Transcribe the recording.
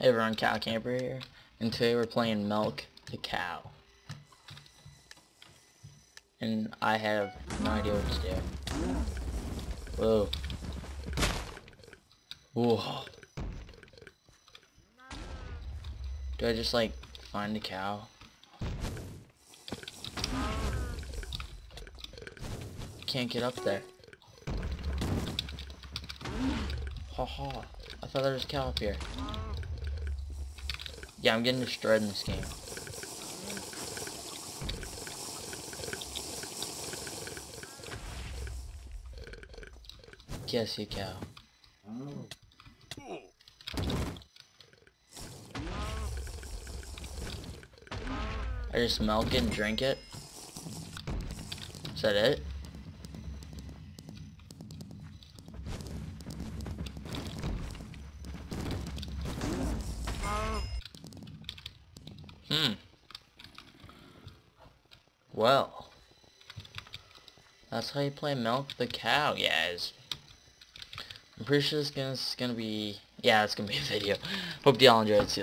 Hey everyone, Kyle Camper here, and today we're playing Milk the Cow. And I have no idea what to do. Whoa. Whoa. Do I just like find a cow? Can't get up there. Ha ha. I thought there was a cow up here. Yeah, I'm getting destroyed in this game. Guess you cow. I just milk it and drink it. Is that it? Hmm. Well. That's how you play Milk the Cow, guys. I'm pretty sure this is gonna, it's gonna be... Yeah, it's gonna be a video. Hope y'all enjoyed. See you later.